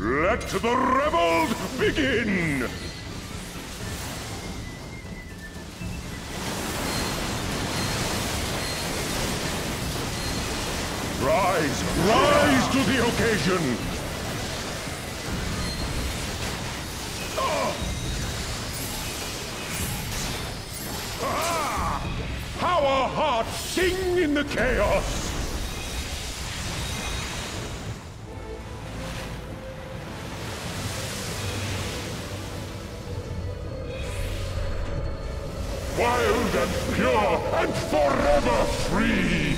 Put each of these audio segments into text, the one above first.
Let the revels begin! Rise, rise to the occasion! Ah! Ah! How our hearts sing in the chaos! Wild and pure and forever free!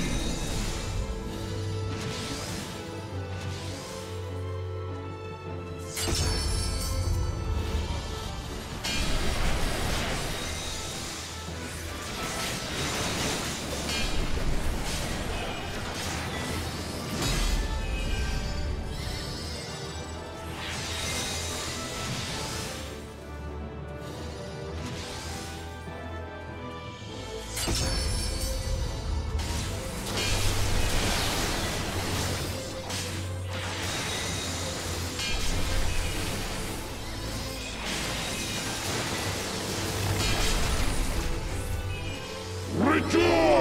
Rejoice!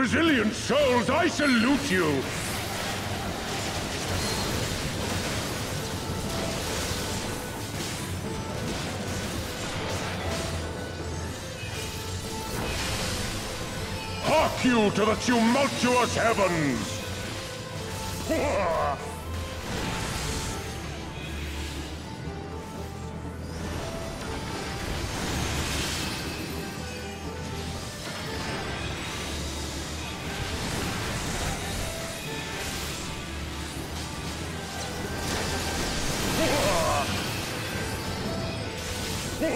Resilient souls, I salute you! Hark you to the tumultuous heavens! The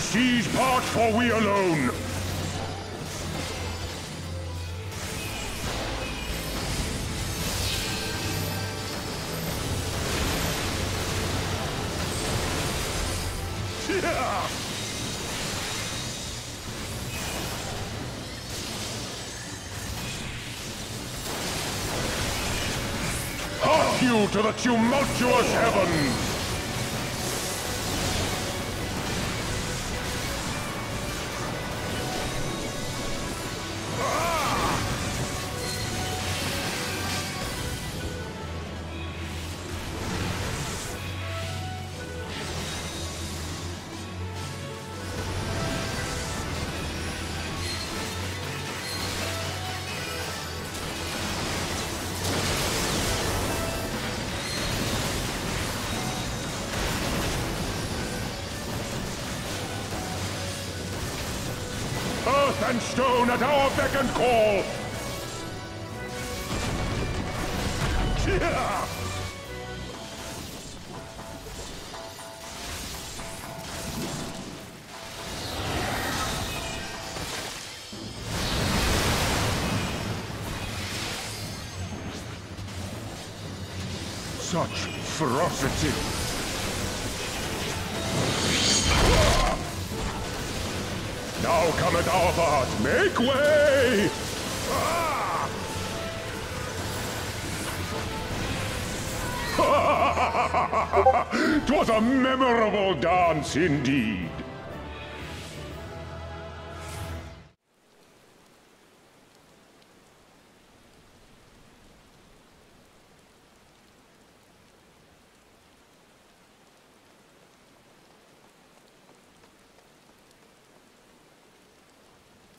seas part for we alone! Hark you to the tumultuous heavens! Earth and stone at our beck and call! Yeah! Such ferocity! Now cometh our part! Make way! Ah! 'Twas a memorable dance indeed!